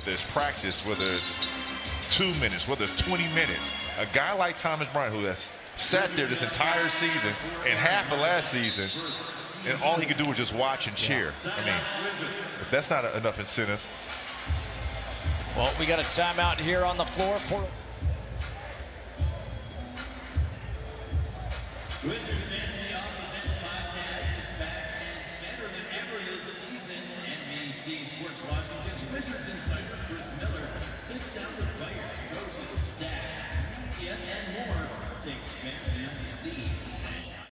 Whether it's practice, whether it's two minutes, whether it's 20 minutes, a guy like Thomas Bryant who has sat there this entire season and half of last season, and all he could do was just watch and cheer. I mean, if that's not enough incentive. Well, we got a timeout here on the floor for. players go to the